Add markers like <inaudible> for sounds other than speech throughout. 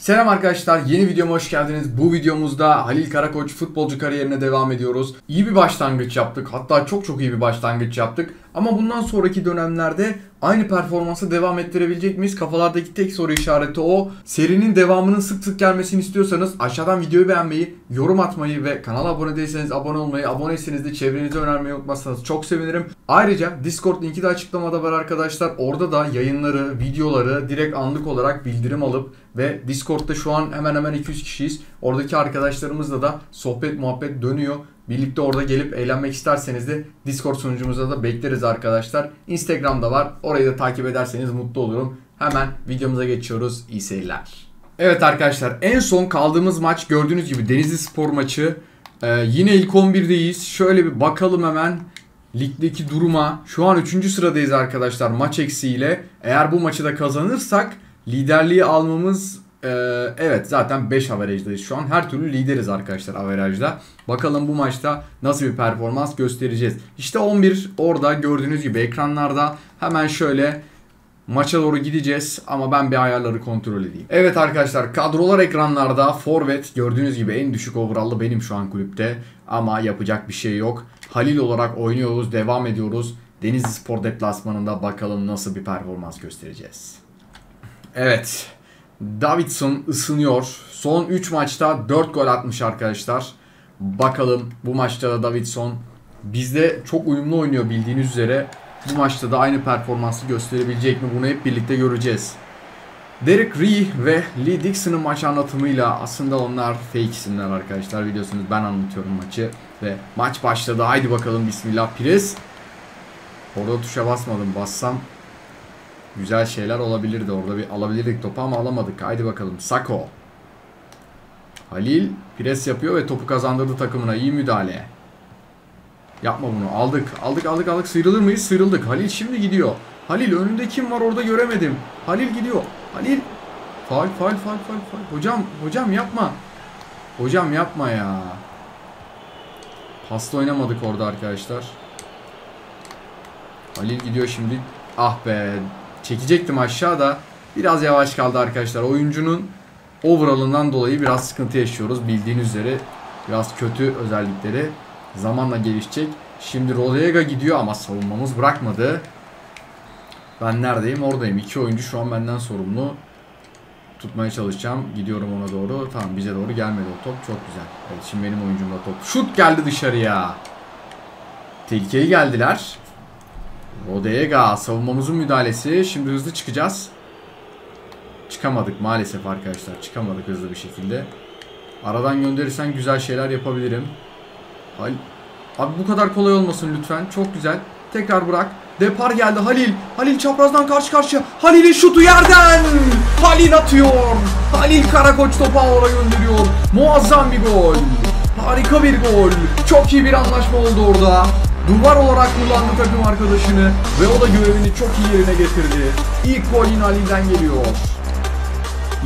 Selam arkadaşlar, yeni videoma hoş geldiniz. Bu videomuzda Halil Karakoç futbolcu kariyerine devam ediyoruz. İyi bir başlangıç yaptık. Hatta çok çok iyi bir başlangıç yaptık. Ama bundan sonraki dönemlerde aynı performansı devam ettirebilecek miyiz? Kafalardaki tek soru işareti o. Serinin devamının sık sık gelmesini istiyorsanız aşağıdan videoyu beğenmeyi, yorum atmayı ve kanala abone değilseniz abone olmayı, aboneyseniz de çevrenize önermeyi unutmazsanız çok sevinirim. Ayrıca Discord linki de açıklamada var arkadaşlar. Orada da yayınları, videoları direkt anlık olarak bildirim alıp ve Discord'da şu an hemen hemen 200 kişiyiz. Oradaki arkadaşlarımızla da sohbet muhabbet dönüyor. Birlikte orada gelip eğlenmek isterseniz de Discord sunucumuzda da bekleriz arkadaşlar. Instagram'da var. Orayı da takip ederseniz mutlu olurum. Hemen videomuza geçiyoruz. İyi seyirler. Evet arkadaşlar en son kaldığımız maç gördüğünüz gibi Denizli Spor maçı. Ee, yine ilk 11'deyiz. Şöyle bir bakalım hemen ligdeki duruma. Şu an 3. sıradayız arkadaşlar maç eksiğiyle. Eğer bu maçı da kazanırsak liderliği almamız ee, evet zaten 5 average'dayız şu an. Her türlü lideriz arkadaşlar averajda. Bakalım bu maçta nasıl bir performans göstereceğiz. İşte 11 orada gördüğünüz gibi ekranlarda hemen şöyle maça doğru gideceğiz ama ben bir ayarları kontrol edeyim. Evet arkadaşlar kadrolar ekranlarda forvet gördüğünüz gibi en düşük overall'lı benim şu an kulüpte ama yapacak bir şey yok. Halil olarak oynuyoruz devam ediyoruz. Denizli Spor deplasmanında bakalım nasıl bir performans göstereceğiz. Evet. Davidson ısınıyor. Son 3 maçta 4 gol atmış arkadaşlar. Bakalım bu maçta da Davidson bizde çok uyumlu oynuyor bildiğiniz üzere. Bu maçta da aynı performansı gösterebilecek mi bunu hep birlikte göreceğiz. Derek Ree ve Lee Dixon'ın maç anlatımıyla aslında onlar fake isimler arkadaşlar biliyorsunuz ben anlatıyorum maçı ve maç başladı haydi bakalım bismillah Pires orada tuşa basmadım bassam Güzel şeyler olabilirdi. Orada bir alabilirdik topu ama alamadık. Haydi bakalım. Sako. Halil pres yapıyor ve topu kazandırdı takımına. İyi müdahale. Yapma bunu. Aldık. Aldık aldık aldık. Sıyrılır mıyız? Sıyrıldık. Halil şimdi gidiyor. Halil önünde kim var orada göremedim. Halil gidiyor. Halil. Faal faal faal faal faal. Hocam hocam yapma. Hocam yapma ya. Pasta oynamadık orada arkadaşlar. Halil gidiyor şimdi. Ah be çekecektim aşağıda. Biraz yavaş kaldı arkadaşlar. Oyuncunun overall'ından dolayı biraz sıkıntı yaşıyoruz. Bildiğiniz üzere biraz kötü özellikleri zamanla gelişecek. Şimdi Rodega gidiyor ama savunmamız bırakmadı. Ben neredeyim? Oradayım. İki oyuncu şu an benden sorumlu. Tutmaya çalışacağım. Gidiyorum ona doğru. Tamam bize doğru gelmedi o top. Çok güzel. Evet şimdi benim oyuncumda top. Şut geldi dışarıya. Tehlikeli geldiler. Rodega savunmamızın müdahalesi. Şimdi hızlı çıkacağız. Çıkamadık maalesef arkadaşlar. Çıkamadık hızlı bir şekilde. Aradan gönderirsen güzel şeyler yapabilirim. Hal Abi bu kadar kolay olmasın lütfen. Çok güzel. Tekrar bırak. Depar geldi Halil. Halil çaprazdan karşı karşıya. Halil'in şutu yerden. Halil atıyor. Halil Karakoç topu havara gönderiyor. Muazzam bir gol. Harika bir gol. Çok iyi bir anlaşma oldu orada. Duvar olarak kullandı takım arkadaşını ve o da görevini çok iyi yerine getirdi. İlk gol yine geliyor.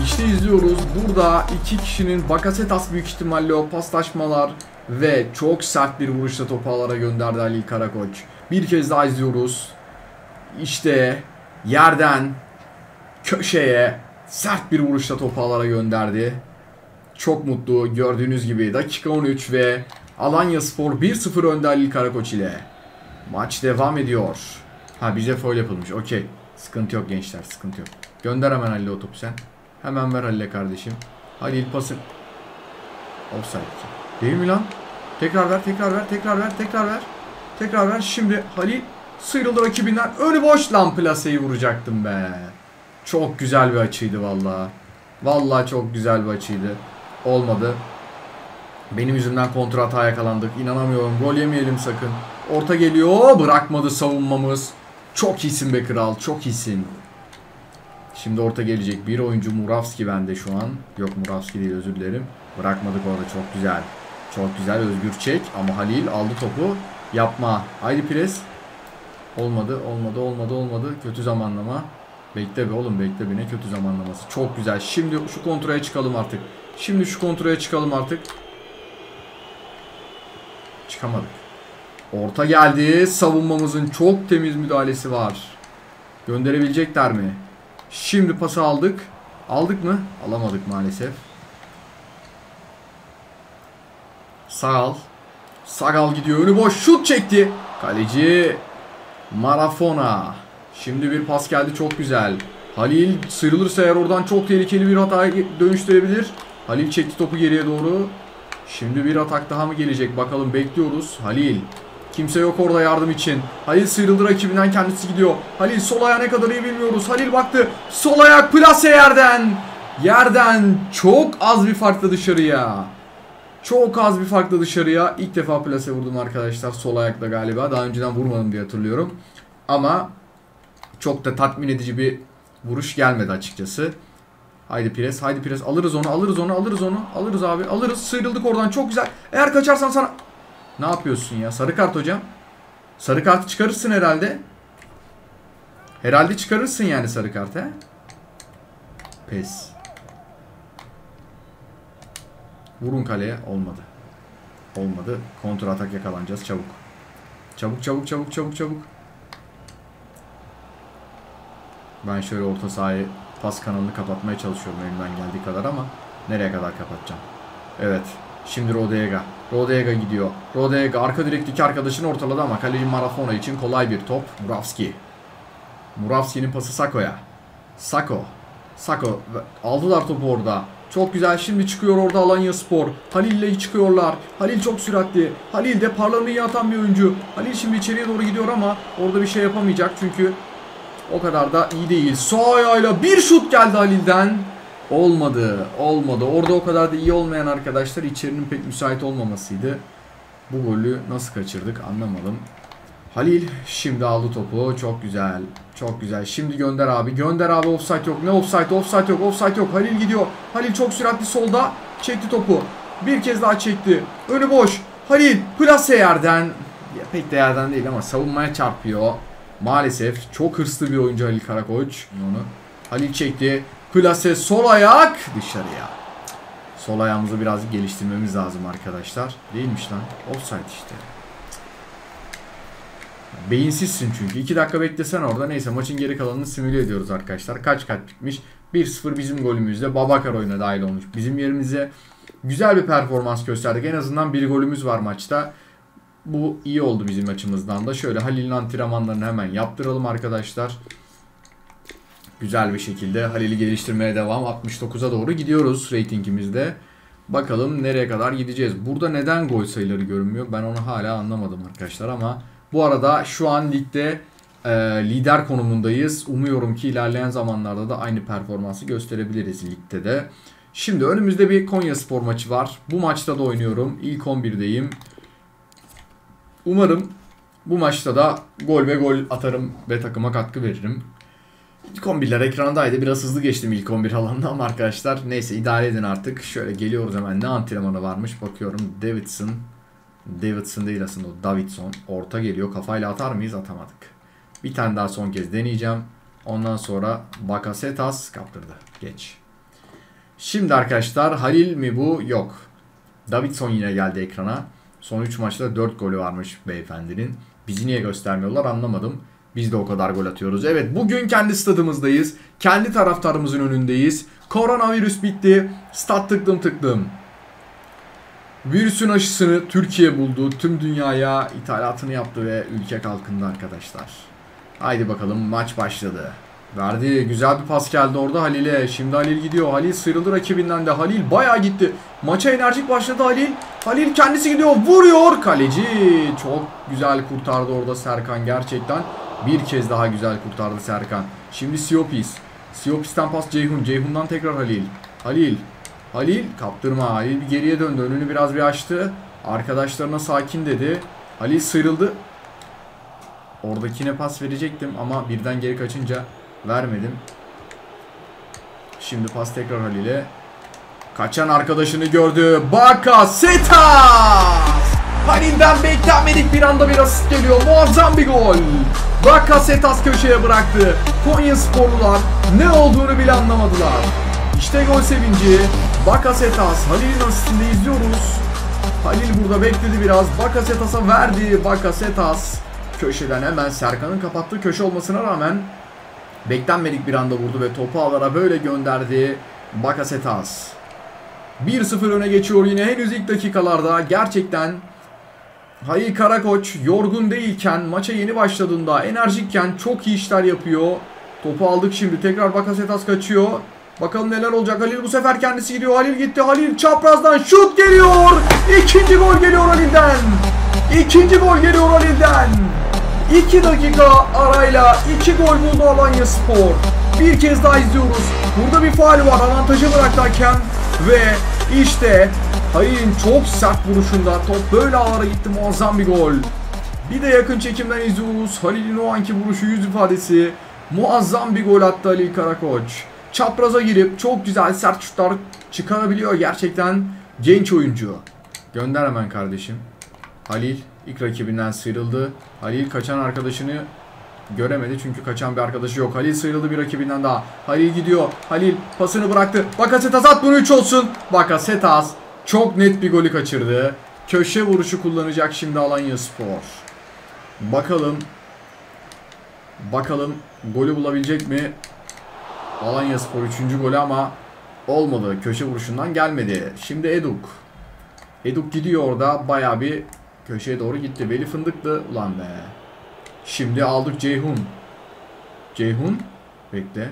İşte izliyoruz. Burada iki kişinin Bakasetas büyük ihtimalle o paslaşmalar ve çok sert bir vuruşla topu alara gönderdi Halil Karakoç. Bir kez daha izliyoruz. İşte yerden köşeye sert bir vuruşla topu alara gönderdi. Çok mutlu gördüğünüz gibi dakika 13 ve Alanya Spor 1-0 önde Halil Karakoç ile. Maç devam ediyor. Ha bize foul yapılmış. Okey. Sıkıntı yok gençler. Sıkıntı yok. Gönder hemen Halil'e o topu sen. Hemen ver Halil'e kardeşim. Halil pası. Offside. Değil mi lan? Tekrar ver, tekrar ver, tekrar ver, tekrar ver. Tekrar ver. Şimdi Halil sıyrıldı rakibinden. Önü boş lan plaseyi vuracaktım be. Çok güzel bir açıydı valla. Valla çok güzel bir açıydı. Olmadı. Benim yüzümden kontra hata yakalandık. İnanamıyorum. Gol yemeyelim sakın. Orta geliyor. Bırakmadı savunmamız. Çok iyisin be kral. Çok iyisin. Şimdi orta gelecek. Bir oyuncu Muravski bende şu an. Yok Muravski değil özür dilerim. Bırakmadık orada. Çok güzel. Çok güzel özgür çek. Ama Halil aldı topu. Yapma. Haydi pres. Olmadı. Olmadı. Olmadı. Olmadı. Kötü zamanlama. Bekle be oğlum bekle be ne kötü zamanlaması. Çok güzel. Şimdi şu kontraya çıkalım artık. Şimdi şu kontraya çıkalım artık. Çıkamadık. Orta geldi. Savunmamızın çok temiz müdahalesi var. Gönderebilecekler mi? Şimdi pası aldık. Aldık mı? Alamadık maalesef. Sagal. Sagal gidiyor. Önü boş. Şut çekti. Kaleci Marafona. Şimdi bir pas geldi. Çok güzel. Halil sıyrılırsa eğer oradan çok tehlikeli bir hata dönüştürebilir. Halil çekti topu geriye doğru. Şimdi bir atak daha mı gelecek? Bakalım bekliyoruz. Halil. Kimse yok orada yardım için. Halil sıyrıldı rakibinden kendisi gidiyor. Halil sol ayağı ne kadar iyi bilmiyoruz. Halil baktı. Sol ayak plase yerden. Yerden çok az bir farkla dışarıya. Çok az bir farkla dışarıya. İlk defa plase vurdum arkadaşlar. Sol ayakla galiba. Daha önceden vurmadım diye hatırlıyorum. Ama çok da tatmin edici bir vuruş gelmedi açıkçası. Haydi Pires, haydi Pires. Alırız onu, alırız onu, alırız onu. Alırız abi, alırız. Sıyrıldık oradan. Çok güzel. Eğer kaçarsan sana... Ne yapıyorsun ya? Sarı kart hocam. Sarı kartı çıkarırsın herhalde. Herhalde çıkarırsın yani sarı kartı. Pes. Vurun kaleye. Olmadı. Olmadı. Kontra atak yakalanacağız. Çabuk. Çabuk çabuk çabuk çabuk çabuk. Ben şöyle orta sahayı pas kanalını kapatmaya çalışıyorum elimden geldiği kadar ama nereye kadar kapatacağım? Evet. Şimdi Rodega. Rodega gidiyor. Rodega arka direkteki arkadaşını ortaladı ama kaleci Marafona için kolay bir top. Muravski. Muravski'nin pası Sako'ya. Sako. Sako. Aldılar topu orada. Çok güzel. Şimdi çıkıyor orada Alanya Spor. Halil ile çıkıyorlar. Halil çok süratli. Halil de parlarını iyi atan bir oyuncu. Halil şimdi içeriye doğru gidiyor ama orada bir şey yapamayacak çünkü o kadar da iyi değil. Sağ ayağıyla bir şut geldi Halil'den. Olmadı. Olmadı. Orada o kadar da iyi olmayan arkadaşlar içerinin pek müsait olmamasıydı. Bu golü nasıl kaçırdık anlamadım. Halil şimdi aldı topu. Çok güzel. Çok güzel. Şimdi gönder abi. Gönder abi offside yok. Ne offside? Offside yok. Offside yok. Halil gidiyor. Halil çok süratli solda. Çekti topu. Bir kez daha çekti. Önü boş. Halil plase yerden. Ya pek de yerden değil ama savunmaya çarpıyor. Maalesef çok hırslı bir oyuncu Halil Karakoç. Onu Halil çekti. Plase sol ayak dışarıya. Sol ayağımızı biraz geliştirmemiz lazım arkadaşlar. Değilmiş lan. Offside işte. Beyinsizsin çünkü. 2 dakika beklesen orada. Neyse maçın geri kalanını simüle ediyoruz arkadaşlar. Kaç kaç bitmiş? 1-0 bizim golümüzle Babakar oyuna dahil olmuş. Bizim yerimize güzel bir performans gösterdik. En azından bir golümüz var maçta. Bu iyi oldu bizim açımızdan da. Şöyle Halil'in antrenmanlarını hemen yaptıralım arkadaşlar. Güzel bir şekilde Halil'i geliştirmeye devam. 69'a doğru gidiyoruz reytingimizde. Bakalım nereye kadar gideceğiz. Burada neden gol sayıları görünmüyor? Ben onu hala anlamadım arkadaşlar ama bu arada şu an ligde e, lider konumundayız. Umuyorum ki ilerleyen zamanlarda da aynı performansı gösterebiliriz ligde de. Şimdi önümüzde bir Konya Spor maçı var. Bu maçta da oynuyorum. İlk 11'deyim. Umarım bu maçta da gol ve gol atarım ve takıma katkı veririm. İlk 11'ler ekrandaydı. Biraz hızlı geçtim ilk 11 alanda ama arkadaşlar neyse idare edin artık. Şöyle geliyoruz hemen ne antrenmanı varmış bakıyorum. Davidson. Davidson değil aslında o Davidson. Orta geliyor. Kafayla atar mıyız? Atamadık. Bir tane daha son kez deneyeceğim. Ondan sonra Bakasetas kaptırdı. Geç. Şimdi arkadaşlar Halil mi bu? Yok. Davidson yine geldi ekrana. Son 3 maçta 4 golü varmış beyefendinin. Bizi niye göstermiyorlar anlamadım. Biz de o kadar gol atıyoruz. Evet bugün kendi stadımızdayız. Kendi taraftarımızın önündeyiz. Koronavirüs bitti. Stat tıklım tıklım. Virüsün aşısını Türkiye buldu. Tüm dünyaya ithalatını yaptı ve ülke kalkındı arkadaşlar. Haydi bakalım maç başladı. Verdi. Güzel bir pas geldi orada Halil'e. Şimdi Halil gidiyor. Halil sıyrıldı rakibinden de. Halil bayağı gitti. Maça enerjik başladı Halil. Halil kendisi gidiyor. Vuruyor. Kaleci çok güzel kurtardı orada Serkan gerçekten. Bir kez daha güzel kurtardı Serkan. Şimdi Siopis. Siopis'ten pas Ceyhun. Ceyhun'dan tekrar Halil. Halil. Halil kaptırma. Halil bir geriye döndü. Önünü biraz bir açtı. Arkadaşlarına sakin dedi. Halil sıyrıldı. Oradakine pas verecektim ama birden geri kaçınca vermedim. Şimdi pas tekrar Halil'e. Kaçan arkadaşını gördü. Bakasetas! Halil'den beklenmedik bir anda bir asist geliyor. Muazzam bir gol. Bakasetas köşeye bıraktı. Konya sporlular ne olduğunu bile anlamadılar. İşte gol sevinci. Bakasetas Halil'in asistinde izliyoruz. Halil burada bekledi biraz. Bakasetas'a verdi. Bakasetas köşeden hemen Serkan'ın kapattığı köşe olmasına rağmen Beklenmedik bir anda vurdu ve topu ağlara böyle gönderdi Bakasetas. 1-0 öne geçiyor yine henüz ilk dakikalarda. Gerçekten Halil Karakoç yorgun değilken, maça yeni başladığında enerjikken çok iyi işler yapıyor. Topu aldık şimdi. Tekrar Bakasetas kaçıyor. Bakalım neler olacak. Halil bu sefer kendisi gidiyor. Halil gitti. Halil çaprazdan şut geliyor. İkinci gol geliyor Halil'den. İkinci gol geliyor Halil'den. 2 dakika arayla 2 gol buldu Alanya Spor. Bir kez daha izliyoruz. Burada bir faal var. Avantajı bıraktı. Ve işte Halil'in çok sert vuruşunda top böyle ağlara gitti. Muazzam bir gol. Bir de yakın çekimden izliyoruz. Halil'in o anki vuruşu yüz ifadesi. Muazzam bir gol attı Halil Karakoç. Çapraza girip çok güzel sert şutlar çıkarabiliyor gerçekten genç oyuncu. Gönder hemen kardeşim. Halil ilk rakibinden sıyrıldı. Halil kaçan arkadaşını göremedi çünkü kaçan bir arkadaşı yok. Halil sıyrıldı bir rakibinden daha. Halil gidiyor. Halil pasını bıraktı. Bakasetas at bunu 3 olsun. Bakasetas çok net bir golü kaçırdı. Köşe vuruşu kullanacak şimdi Alanya Spor. Bakalım. Bakalım golü bulabilecek mi? Alanya Spor 3. golü ama olmadı. Köşe vuruşundan gelmedi. Şimdi Eduk. Eduk gidiyor orada. Baya bir köşeye doğru gitti. Veli fındıklı. Ulan be. Şimdi aldık Ceyhun. Ceyhun. Bekle.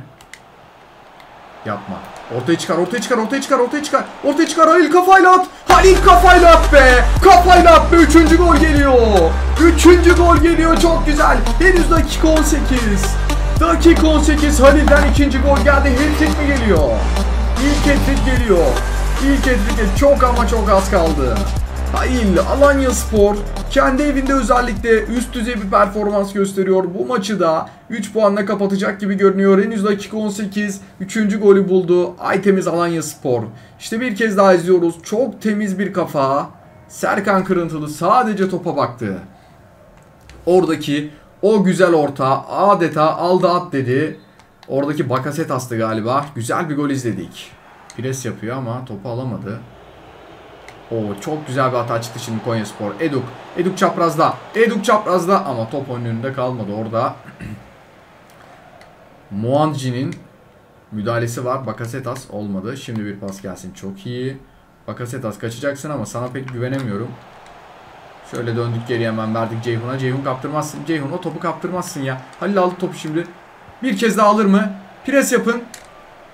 Yapma. Ortaya çıkar, ortaya çıkar, ortaya çıkar, ortaya çıkar. Ortaya çıkar Halil kafayla at. Halil kafayla at be. Kafayla at be. Üçüncü gol geliyor. Üçüncü gol geliyor. Çok güzel. Henüz dakika 18. Dakika 18 Halil'den ikinci gol geldi. Hat-trick mi geliyor? İlk hat geliyor. İlk hat çok ama çok az kaldı. Halil Alanya Spor kendi evinde özellikle üst düzey bir performans gösteriyor. Bu maçı da 3 puanla kapatacak gibi görünüyor. Henüz dakika 18. 3. golü buldu. Ay temiz Alanya Spor. İşte bir kez daha izliyoruz. Çok temiz bir kafa. Serkan Kırıntılı sadece topa baktı. Oradaki o güzel orta adeta aldı at dedi. Oradaki Bakasetas'tı galiba. Güzel bir gol izledik. Pres yapıyor ama topu alamadı. O çok güzel bir hata çıktı şimdi Konya Spor. Eduk. Eduk çaprazda. Eduk çaprazda ama top önünde kalmadı orada. <clears throat> Muanci'nin müdahalesi var. Bakasetas olmadı. Şimdi bir pas gelsin. Çok iyi. Bakasetas kaçacaksın ama sana pek güvenemiyorum. Şöyle döndük geri hemen verdik Ceyhun'a. Ceyhun kaptırmazsın. Ceyhun o topu kaptırmazsın ya. Halil aldı topu şimdi. Bir kez daha alır mı? Pres yapın.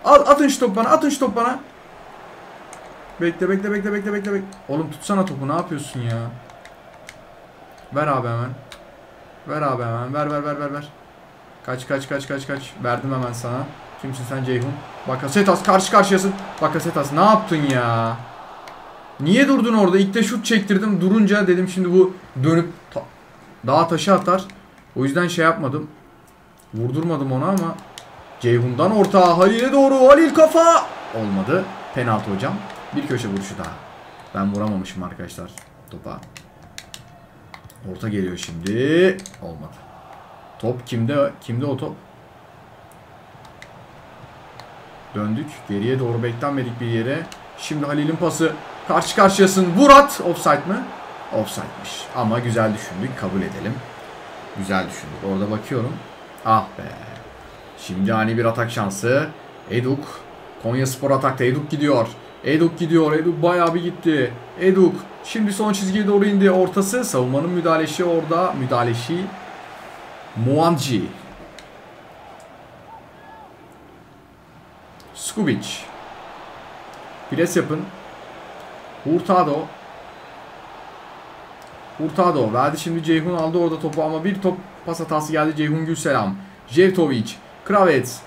At, atın şu topu bana. Atın şu topu bana. Bekle bekle bekle bekle bekle bekle. Oğlum tutsana topu ne yapıyorsun ya? Ver abi hemen. Ver abi hemen. Ver ver ver ver ver. Kaç kaç kaç kaç kaç. Verdim hemen sana. Kimsin sen Ceyhun? Bakasetas karşı karşıyasın. Bakasetas ne yaptın ya? Niye durdun orada? İlk de şut çektirdim. Durunca dedim şimdi bu dönüp ta dağa taşı atar. O yüzden şey yapmadım. Vurdurmadım onu ama Ceyhun'dan orta Halil'e doğru. Halil kafa. Olmadı. Penaltı hocam. Bir köşe vuruşu daha. Ben vuramamışım arkadaşlar topa. Orta geliyor şimdi. Olmadı. Top kimde? Kimde o top? Döndük. Geriye doğru beklenmedik bir yere. Şimdi Halil'in pası. Karşı karşıyasın. Vurat. Offside mı? Offside'miş. Ama güzel düşündük. Kabul edelim. Güzel düşündük. Orada bakıyorum. Ah be. Şimdi ani bir atak şansı. Eduk. Konya Spor atakta. Eduk gidiyor. Eduk gidiyor. Eduk bayağı bir gitti. Eduk. Şimdi son çizgiye doğru indi. Ortası. Savunmanın müdahalesi orada. Müdahalesi. Muanci. Skubic. Pres yapın. Hurtado. Hurtado. Verdi şimdi Ceyhun aldı orada topu ama bir top pas hatası geldi Ceyhun Gülselam. Jevtovic. Kravets.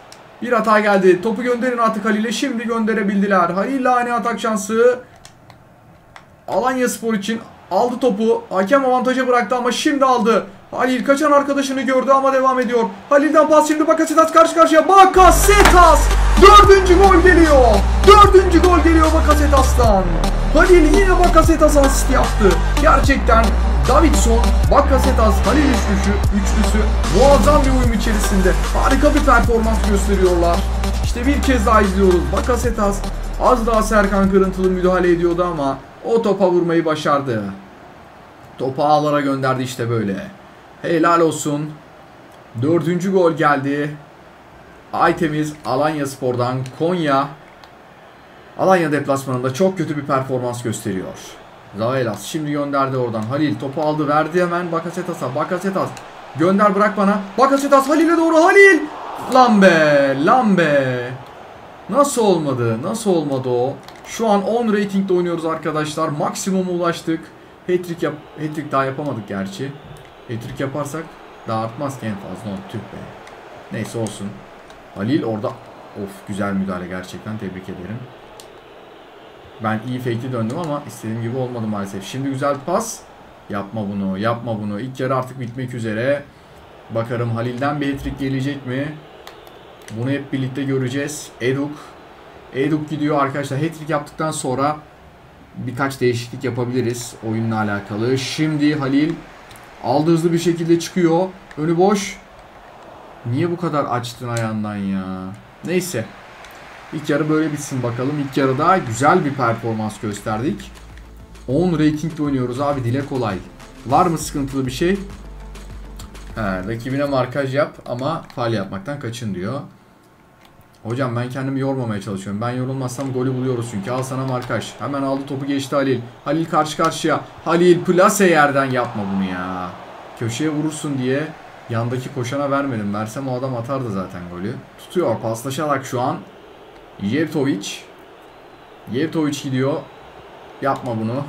Bir hata geldi. Topu gönderin artık Halil'e. Şimdi gönderebildiler. Halil ani atak şansı. Alanya Spor için aldı topu. Hakem avantaja bıraktı ama şimdi aldı. Halil kaçan arkadaşını gördü ama devam ediyor. Halil'den pas şimdi Bakasetas karşı karşıya. Bakasetas! Dördüncü gol geliyor. Dördüncü gol geliyor Bakasetas'tan. Halil yine Bakasetas asist yaptı. Gerçekten Davidson, Bakasetas, Halil üçlüsü, üçlüsü muazzam bir uyum içerisinde. Harika bir performans gösteriyorlar. İşte bir kez daha izliyoruz. Bakasetas az daha Serkan Kırıntılı müdahale ediyordu ama o topa vurmayı başardı. Topu ağlara gönderdi işte böyle. Helal olsun. Dördüncü gol geldi. Aytemiz Alanya Spor'dan Konya. Alanya deplasmanında çok kötü bir performans gösteriyor. Zavelas şimdi gönderdi oradan. Halil topu aldı verdi hemen Bakasetas'a. Bakasetas gönder bırak bana. Bakasetas Halil'e doğru Halil. Lan be lan be. Nasıl olmadı? Nasıl olmadı o? Şu an 10 ratingde oynuyoruz arkadaşlar. Maksimuma ulaştık. Hat-trick yap hat daha yapamadık gerçi. Hat-trick yaparsak daha artmaz ki en fazla 10 tüh be. Neyse olsun. Halil orada of güzel müdahale gerçekten tebrik ederim. Ben iyi fake'li döndüm ama istediğim gibi olmadı maalesef. Şimdi güzel pas. Yapma bunu, yapma bunu. İlk yarı artık bitmek üzere. Bakarım Halil'den bir hat gelecek mi? Bunu hep birlikte göreceğiz. Eduk. Eduk gidiyor arkadaşlar. hat yaptıktan sonra birkaç değişiklik yapabiliriz oyunla alakalı. Şimdi Halil aldı hızlı bir şekilde çıkıyor. Önü boş. Niye bu kadar açtın ayağından ya? Neyse. İlk yarı böyle bitsin bakalım. İlk yarıda güzel bir performans gösterdik. 10 ratingde oynuyoruz abi dile kolay. Var mı sıkıntılı bir şey? He, rakibine markaj yap ama fal yapmaktan kaçın diyor. Hocam ben kendimi yormamaya çalışıyorum. Ben yorulmazsam golü buluyoruz çünkü. Al sana markaj. Hemen aldı topu geçti Halil. Halil karşı karşıya. Halil plase yerden yapma bunu ya. Köşeye vurursun diye yandaki koşana vermedim. Versem o adam atardı zaten golü. Tutuyor paslaşarak şu an. Jevtovic. Jevtovic gidiyor. Yapma bunu.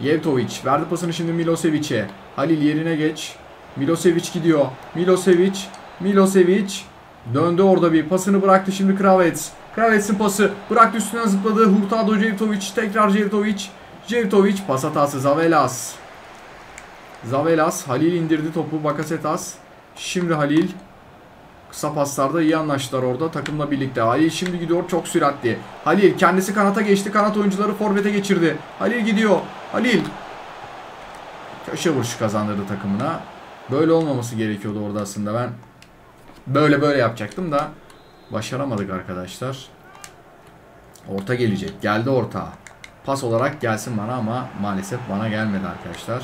Jevtovic verdi pasını şimdi Milosevic'e. Halil yerine geç. Milosevic gidiyor. Milosevic. Milosevic. Döndü orada bir pasını bıraktı şimdi Kravets. Kravets'in pası bıraktı üstüne zıpladı. Hurtado Jevtovic tekrar Jevtovic. Jevtovic pas hatası Zavelas. Zavelas Halil indirdi topu Bakasetas. Şimdi Halil kısa paslarda iyi anlaştılar orada takımla birlikte. Halil şimdi gidiyor çok süratli. Halil kendisi kanata geçti. Kanat oyuncuları forvete geçirdi. Halil gidiyor. Halil köşe vuruşu kazandırdı takımına. Böyle olmaması gerekiyordu orada aslında ben Böyle böyle yapacaktım da başaramadık arkadaşlar. Orta gelecek. Geldi orta. Pas olarak gelsin bana ama maalesef bana gelmedi arkadaşlar.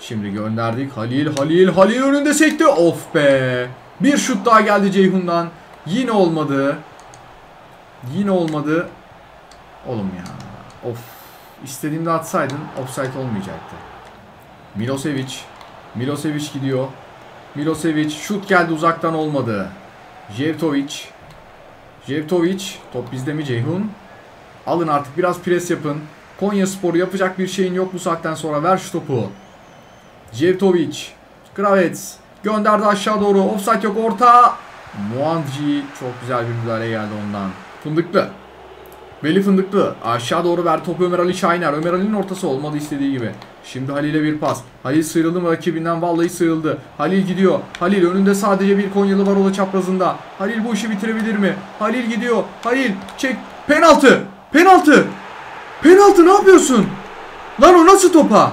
Şimdi gönderdik. Halil, Halil, Halil önünde sekti. Of be. Bir şut daha geldi Ceyhun'dan. Yine olmadı. Yine olmadı. Oğlum ya. Of. İstediğimde atsaydın offside olmayacaktı. Milosevic. Milosevic gidiyor. Milosevic şut geldi uzaktan olmadı. Jevtovic. Jevtovic top bizde mi Ceyhun? Alın artık biraz pres yapın. Konya Spor yapacak bir şeyin yok bu saatten sonra. Ver şu topu. Jevtovic. Kravets. Gönderdi aşağı doğru. Offside yok orta. Muandji çok güzel bir müdahale geldi ondan. Fındıklı. Veli Fındıklı aşağı doğru verdi topu Ömer Ali Şahiner. Ömer Ali'nin ortası olmadı istediği gibi. Şimdi Halil'e bir pas. Halil sıyrıldı mı rakibinden vallahi sıyrıldı. Halil gidiyor. Halil önünde sadece bir Konyalı var o da çaprazında. Halil bu işi bitirebilir mi? Halil gidiyor. Halil çek. Penaltı. Penaltı. Penaltı ne yapıyorsun? Lan o nasıl topa?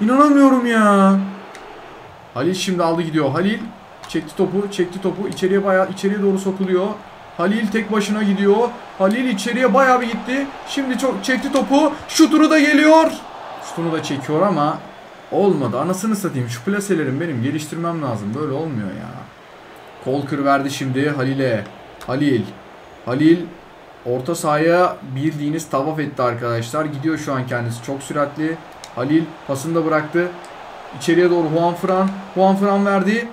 İnanamıyorum ya. Halil şimdi aldı gidiyor. Halil çekti topu, çekti topu. içeriye bayağı içeriye doğru sokuluyor. Halil tek başına gidiyor. Halil içeriye bayağı bir gitti. Şimdi çok çekti topu. Şutunu da geliyor. Şutunu da çekiyor ama olmadı. Anasını satayım. Şu plaselerim benim geliştirmem lazım. Böyle olmuyor ya. Kol kır verdi şimdi Halil'e. Halil. Halil orta sahaya bildiğiniz tavaf etti arkadaşlar. Gidiyor şu an kendisi çok süratli. Halil pasını da bıraktı. İçeriye doğru Juan Fran. Juan Fran verdi.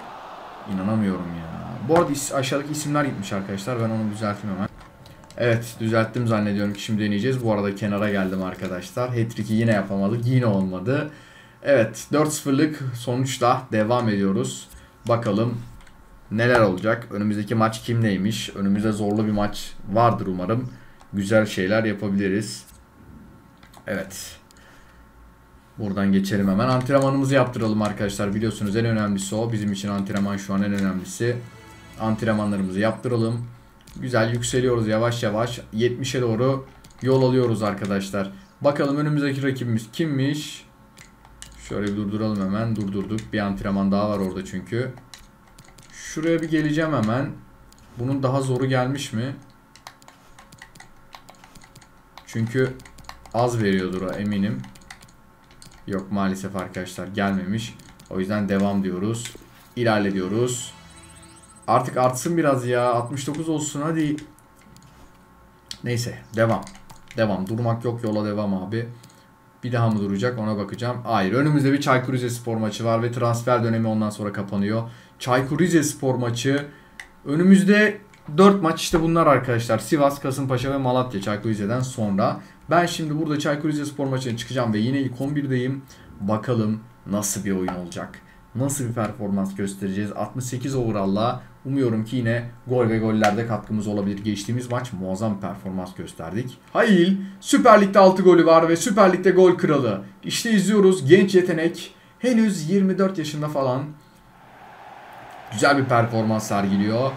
İnanamıyorum ya. Bu arada is aşağıdaki isimler gitmiş arkadaşlar. Ben onu düzelteyim hemen. Evet düzelttim zannediyorum ki şimdi deneyeceğiz. Bu arada kenara geldim arkadaşlar. Hat-trick'i yine yapamadık. Yine olmadı. Evet 4-0'lık sonuçla devam ediyoruz. Bakalım neler olacak. Önümüzdeki maç kimdeymiş? Önümüzde zorlu bir maç vardır umarım. Güzel şeyler yapabiliriz. Evet. Buradan geçelim hemen. Antrenmanımızı yaptıralım arkadaşlar. Biliyorsunuz en önemlisi o. Bizim için antrenman şu an en önemlisi antrenmanlarımızı yaptıralım. Güzel yükseliyoruz yavaş yavaş. 70'e doğru yol alıyoruz arkadaşlar. Bakalım önümüzdeki rakibimiz kimmiş? Şöyle bir durduralım hemen. Durdurduk. Bir antrenman daha var orada çünkü. Şuraya bir geleceğim hemen. Bunun daha zoru gelmiş mi? Çünkü az veriyordur eminim. Yok maalesef arkadaşlar gelmemiş. O yüzden devam diyoruz. İlerle diyoruz. Artık artsın biraz ya. 69 olsun hadi. Neyse devam. Devam. Durmak yok yola devam abi. Bir daha mı duracak ona bakacağım. Hayır önümüzde bir Çaykur Rizespor maçı var ve transfer dönemi ondan sonra kapanıyor. Çaykur Rizespor maçı önümüzde 4 maç işte bunlar arkadaşlar. Sivas, Kasımpaşa ve Malatya Çaykur Rize'den sonra. Ben şimdi burada Çaykur Rizespor maçına çıkacağım ve yine ilk 11'deyim. Bakalım nasıl bir oyun olacak. Nasıl bir performans göstereceğiz? 68 overall'la umuyorum ki yine gol ve gollerde katkımız olabilir. Geçtiğimiz maç muazzam performans gösterdik. Halil Süper Lig'de 6 golü var ve Süper Lig'de gol kralı. İşte izliyoruz genç yetenek. Henüz 24 yaşında falan. Güzel bir performans sergiliyor.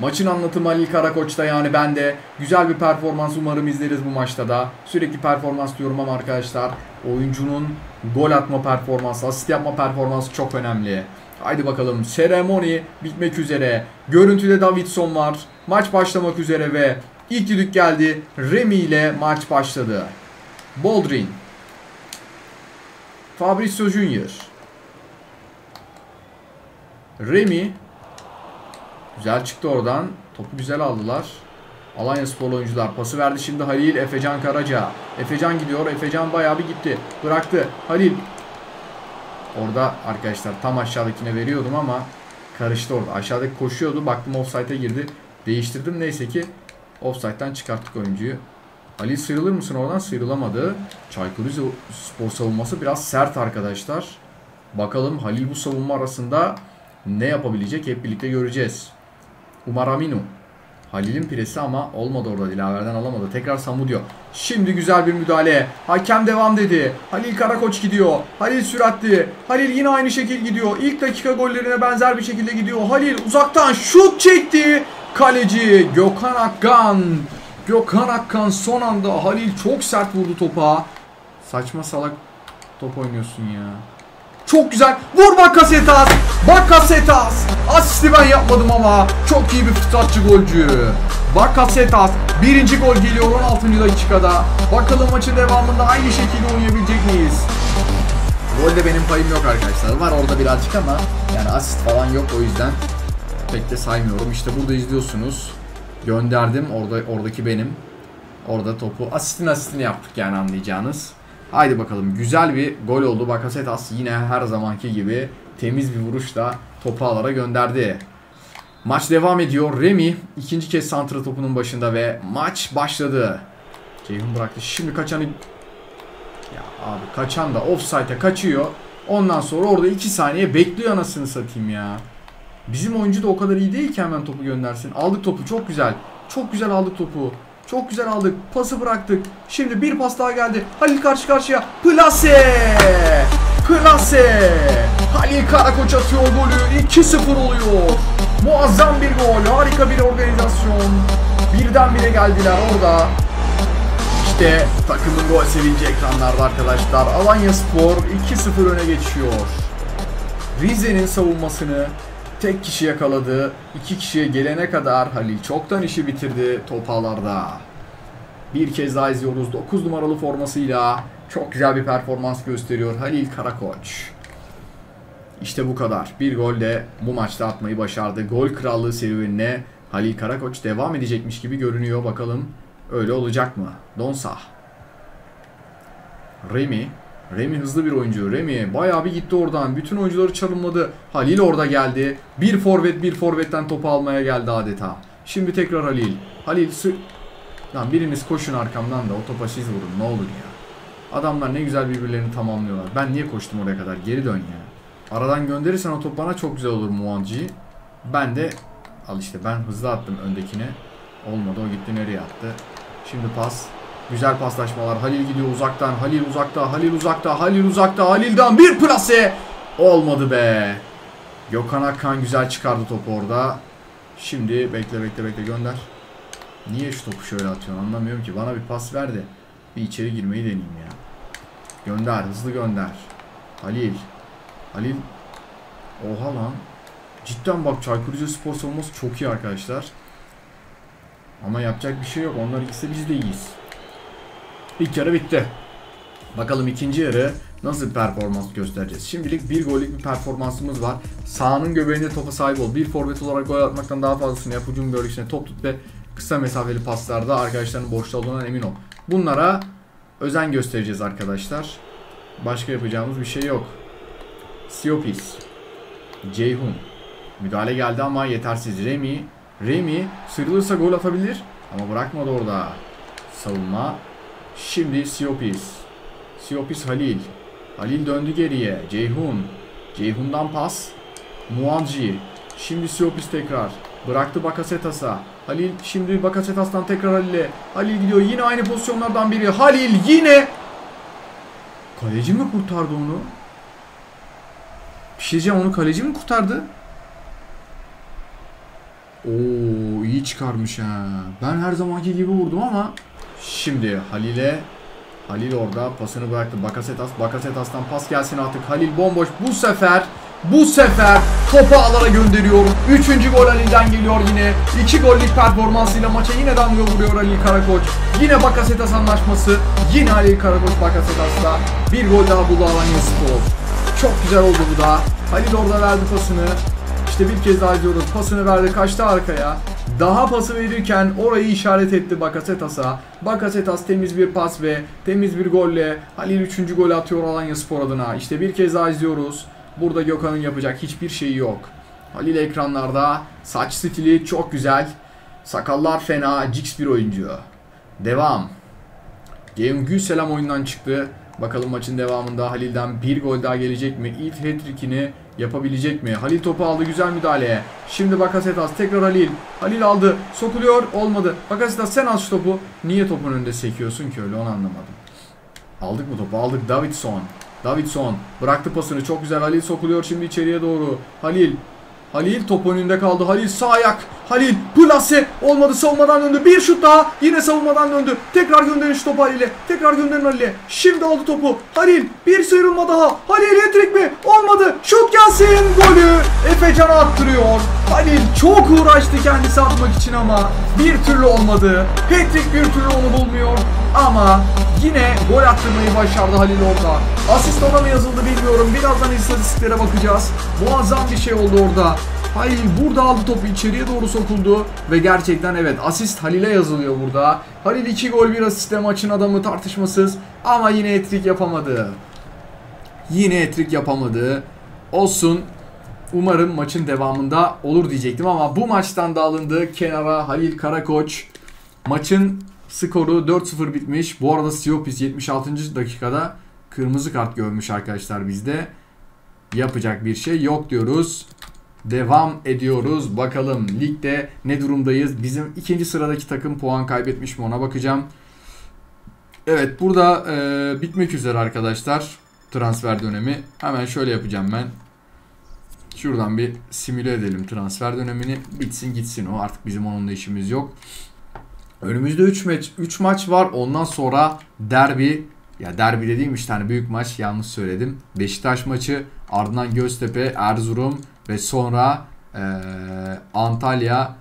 Maçın anlatımı Ali Karakoç'ta yani ben de güzel bir performans umarım izleriz bu maçta da. Sürekli performans diyorum ama arkadaşlar oyuncunun gol atma performansı, asist yapma performansı çok önemli. Haydi bakalım seremoni bitmek üzere. Görüntüde Davidson var. Maç başlamak üzere ve ilk düdük geldi. Remy ile maç başladı. Boldrin. Fabrizio Junior. Remy Güzel çıktı oradan. Topu güzel aldılar. Alanya Sporlu oyuncular pası verdi şimdi Halil Efecan Karaca. Efecan gidiyor. Efecan bayağı bir gitti. Bıraktı. Halil. Orada arkadaşlar tam aşağıdakine veriyordum ama karıştı orada. Aşağıdaki koşuyordu. Baktım offside'e girdi. Değiştirdim. Neyse ki offside'den çıkarttık oyuncuyu. Halil sıyrılır mısın oradan? Sıyrılamadı. Çaykur Rizespor savunması biraz sert arkadaşlar. Bakalım Halil bu savunma arasında ne yapabilecek hep birlikte göreceğiz. Umar Aminu. Halil'in piresi ama olmadı orada. Dilaver'den alamadı. Tekrar Samudio. Şimdi güzel bir müdahale. Hakem devam dedi. Halil Karakoç gidiyor. Halil süratli. Halil yine aynı şekil gidiyor. İlk dakika gollerine benzer bir şekilde gidiyor. Halil uzaktan şut çekti. Kaleci Gökhan Akkan. Gökhan Akkan son anda Halil çok sert vurdu topa. Saçma salak top oynuyorsun ya. Çok güzel. Vur Bakasetas. Bakasetas. Asisti ben yapmadım ama çok iyi bir fırsatçı golcü. Bakasetas. Birinci gol geliyor 16. dakikada. Bakalım maçın devamında aynı şekilde oynayabilecek miyiz? Golde benim payım yok arkadaşlar. Var orada birazcık ama yani asist falan yok o yüzden pek de saymıyorum. İşte burada izliyorsunuz. Gönderdim. Orada oradaki benim. Orada topu asistin asistini yaptık yani anlayacağınız. Haydi bakalım güzel bir gol oldu. Bakasetas yine her zamanki gibi temiz bir vuruşla topu alara gönderdi. Maç devam ediyor. Remy ikinci kez santra topunun başında ve maç başladı. Ceyhun bıraktı. Şimdi kaçanı... Ya abi kaçan da offside'e kaçıyor. Ondan sonra orada 2 saniye bekliyor anasını satayım ya. Bizim oyuncu da o kadar iyi değil ki hemen topu göndersin. Aldık topu çok güzel. Çok güzel aldık topu. Çok güzel aldık. Pası bıraktık. Şimdi bir pas daha geldi. Halil karşı karşıya. Plase! Plase! Halil Karakoç atıyor golü. 2-0 oluyor. Muazzam bir gol. Harika bir organizasyon. Birdenbire geldiler orada. İşte takımın gol sevinci ekranlarda arkadaşlar. Alanya Spor 2-0 öne geçiyor. Rize'nin savunmasını tek kişi yakaladı. İki kişiye gelene kadar Halil çoktan işi bitirdi topalarda. Bir kez daha izliyoruz. 9 numaralı formasıyla çok güzel bir performans gösteriyor Halil Karakoç. İşte bu kadar. Bir gol de bu maçta atmayı başardı. Gol krallığı serüvenine Halil Karakoç devam edecekmiş gibi görünüyor. Bakalım öyle olacak mı? Donsah. Remy. Remy hızlı bir oyuncu. Remy bayağı bir gitti oradan. Bütün oyuncuları çalımladı. Halil orada geldi. Bir forvet bir forvetten topu almaya geldi adeta. Şimdi tekrar Halil. Halil sı... Lan biriniz koşun arkamdan da o topa siz vurun ne olur ya. Adamlar ne güzel birbirlerini tamamlıyorlar. Ben niye koştum oraya kadar? Geri dön ya. Aradan gönderirsen o top bana çok güzel olur Muancı. Ben de al işte ben hızlı attım öndekine. Olmadı o gitti nereye attı. Şimdi pas. Güzel paslaşmalar. Halil gidiyor uzaktan. Halil uzakta. Halil uzakta. Halil uzakta. Halil'den bir plase. Olmadı be. Gökhan Akkan güzel çıkardı topu orada. Şimdi bekle bekle bekle gönder. Niye şu topu şöyle atıyorsun anlamıyorum ki. Bana bir pas ver de bir içeri girmeyi deneyeyim ya. Gönder hızlı gönder. Halil. Halil. Oha lan. Cidden bak Çaykur Rizespor savunması çok iyi arkadaşlar. Ama yapacak bir şey yok. Onlar ikisi biz de iyiyiz. İlk yarı bitti. Bakalım ikinci yarı nasıl bir performans göstereceğiz. Şimdilik bir gollük bir performansımız var. Sağının göbeğinde topa sahip ol. Bir forvet olarak gol atmaktan daha fazlasını yap. Hücum bölgesine top tut ve kısa mesafeli paslarda arkadaşlarının boşta olduğundan emin ol. Bunlara özen göstereceğiz arkadaşlar. Başka yapacağımız bir şey yok. Siopis. Ceyhun. Müdahale geldi ama yetersiz. Remy. Remy sıyrılırsa gol atabilir. Ama bırakmadı orada. Savunma. Şimdi Siopis. Siopis Halil. Halil döndü geriye. Ceyhun. Ceyhun'dan pas. Muanci. Şimdi Siopis tekrar. Bıraktı Bakasetas'a. Halil şimdi Bakasetas'tan tekrar Halil'e. Halil gidiyor. Yine aynı pozisyonlardan biri. Halil yine. Kaleci mi kurtardı onu? Bir şey diyeceğim onu kaleci mi kurtardı? Oo iyi çıkarmış ha. Ben her zamanki gibi vurdum ama şimdi Halil'e Halil orada pasını bıraktı. Bakasetas. Bakasetas'tan pas gelsin artık. Halil bomboş. Bu sefer bu sefer topu ağlara gönderiyor. Üçüncü gol Halil'den geliyor yine. İki gollük performansıyla maça yine damga vuruyor Halil Karakoç. Yine Bakasetas anlaşması. Yine Halil Karakoç Bakasetas'la. Bir gol daha buldu Alanya Spor. Çok güzel oldu bu da. Halil orada verdi pasını. İşte bir kez daha diyoruz. Pasını verdi kaçtı arkaya. Daha pası verirken orayı işaret etti Bakasetas'a. Bakasetas temiz bir pas ve temiz bir golle Halil 3. golü atıyor Alanya Spor adına. İşte bir kez daha izliyoruz. Burada Gökhan'ın yapacak hiçbir şeyi yok. Halil ekranlarda saç stili çok güzel. Sakallar fena. Cix bir oyuncu. Devam. Game Gülselam oyundan çıktı. Bakalım maçın devamında Halil'den bir gol daha gelecek mi? İlk hat-trick'ini yapabilecek mi? Halil topu aldı güzel müdahale. Şimdi Bakasetas tekrar Halil. Halil aldı. Sokuluyor. Olmadı. Bakasetas sen al şu topu. Niye topun önünde sekiyorsun ki öyle onu anlamadım. Aldık mı topu? Aldık. Davidson. Davidson bıraktı pasını. Çok güzel. Halil sokuluyor şimdi içeriye doğru. Halil Halil top önünde kaldı. Halil sağ ayak. Halil plase olmadı savunmadan döndü. Bir şut daha yine savunmadan döndü. Tekrar gönderin şu topu Halil'e. Tekrar gönderin Halil'e. Şimdi aldı topu. Halil bir sıyrılma daha. Halil etrik mi? Olmadı. Şut gelsin. Golü Efecan attırıyor. Halil çok uğraştı kendisi atmak için ama bir türlü olmadı. Patrick bir türlü onu bulmuyor. Ama yine gol attırmayı başardı Halil orada. Asist ona mı yazıldı bilmiyorum. Birazdan istatistiklere bakacağız. Muazzam bir şey oldu orada. Halil burada aldı topu içeriye doğru sokuldu ve gerçekten evet asist Halil'e yazılıyor burada. Halil 2 gol 1 asiste maçın adamı tartışmasız ama yine etrik yapamadı. Yine etrik yapamadı. Olsun. Umarım maçın devamında olur diyecektim ama bu maçtan da alındı kenara Halil Karakoç. Maçın skoru 4-0 bitmiş. Bu arada Siopis 76. dakikada kırmızı kart görmüş arkadaşlar bizde. Yapacak bir şey yok diyoruz. Devam ediyoruz. Bakalım ligde ne durumdayız? Bizim ikinci sıradaki takım puan kaybetmiş mi ona bakacağım. Evet burada e, bitmek üzere arkadaşlar transfer dönemi. Hemen şöyle yapacağım ben. Şuradan bir simüle edelim transfer dönemini. Bitsin gitsin o. Artık bizim onunla işimiz yok. Önümüzde 3 maç 3 maç var. Ondan sonra derbi ya derbi dediğim işte hani büyük maç yanlış söyledim. Beşiktaş maçı, ardından Göztepe, Erzurum ve sonra e, Antalya,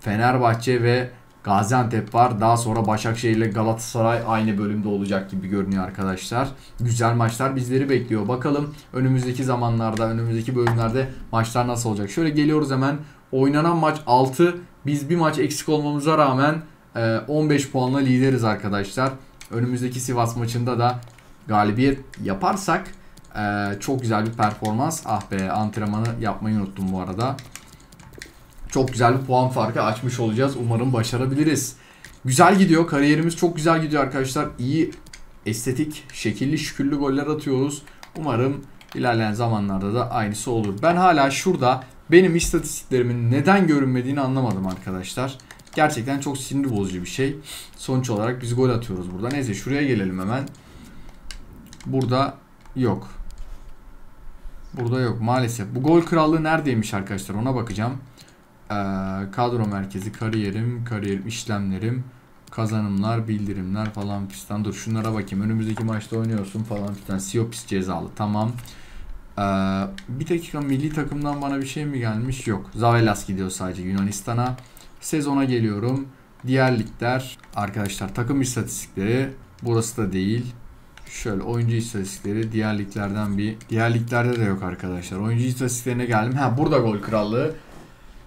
Fenerbahçe ve Gaziantep var. Daha sonra Başakşehir ile Galatasaray aynı bölümde olacak gibi görünüyor arkadaşlar. Güzel maçlar bizleri bekliyor. Bakalım önümüzdeki zamanlarda, önümüzdeki bölümlerde maçlar nasıl olacak. Şöyle geliyoruz hemen. Oynanan maç 6. Biz bir maç eksik olmamıza rağmen 15 puanla lideriz arkadaşlar. Önümüzdeki Sivas maçında da galibiyet yaparsak çok güzel bir performans. Ah be antrenmanı yapmayı unuttum bu arada. Çok güzel bir puan farkı açmış olacağız. Umarım başarabiliriz. Güzel gidiyor. Kariyerimiz çok güzel gidiyor arkadaşlar. İyi estetik, şekilli, şükürlü goller atıyoruz. Umarım ilerleyen zamanlarda da aynısı olur. Ben hala şurada benim istatistiklerimin neden görünmediğini anlamadım arkadaşlar. Gerçekten çok sinir bozucu bir şey. Sonuç olarak biz gol atıyoruz burada. Neyse şuraya gelelim hemen. Burada yok. Burada yok maalesef. Bu gol krallığı neredeymiş arkadaşlar ona bakacağım. Ee, kadro merkezi, kariyerim, kariyerim, işlemlerim, kazanımlar, bildirimler falan fistan. Dur şunlara bakayım. Önümüzdeki maçta oynuyorsun falan fistan. Siopis cezalı. Tamam. Ee, bir dakika milli takımdan bana bir şey mi gelmiş? Yok. Zavelas gidiyor sadece Yunanistan'a. Sezona geliyorum. Diğer ligler arkadaşlar takım istatistikleri burası da değil. Şöyle oyuncu istatistikleri diğer liglerden bir diğer liglerde de yok arkadaşlar. Oyuncu istatistiklerine geldim. Ha burada gol krallığı.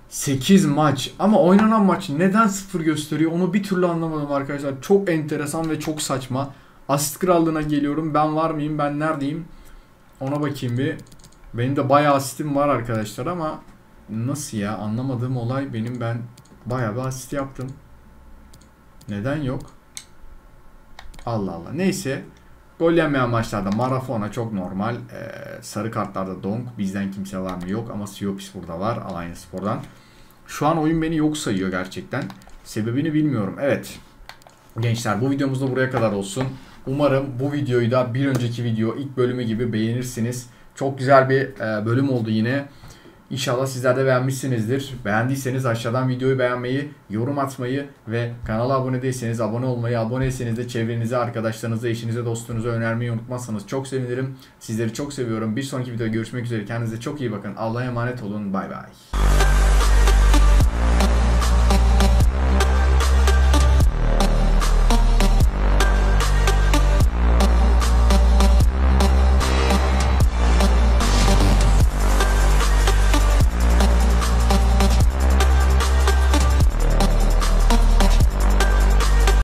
8 maç ama oynanan maç neden 0 gösteriyor onu bir türlü anlamadım arkadaşlar. Çok enteresan ve çok saçma. Asist krallığına geliyorum. Ben var mıyım? Ben neredeyim? Ona bakayım bir. Benim de bayağı asistim var arkadaşlar ama nasıl ya? Anlamadığım olay benim ben bayağı bir asist yaptım. Neden yok? Allah Allah. Neyse. Gol yemeyen maçlarda Marafona çok normal. Ee, sarı kartlarda Donk. Bizden kimse var mı? Yok ama Siopis burada var. Alanya Spor'dan. Şu an oyun beni yok sayıyor gerçekten. Sebebini bilmiyorum. Evet. Gençler bu videomuz da buraya kadar olsun. Umarım bu videoyu da bir önceki video ilk bölümü gibi beğenirsiniz. Çok güzel bir e, bölüm oldu yine. İnşallah sizler de beğenmişsinizdir. Beğendiyseniz aşağıdan videoyu beğenmeyi, yorum atmayı ve kanala abone değilseniz abone olmayı, aboneyseniz de çevrenize, arkadaşlarınıza, eşinize, dostunuza önermeyi unutmazsanız çok sevinirim. Sizleri çok seviyorum. Bir sonraki videoda görüşmek üzere. Kendinize çok iyi bakın. Allah'a emanet olun. Bay bay.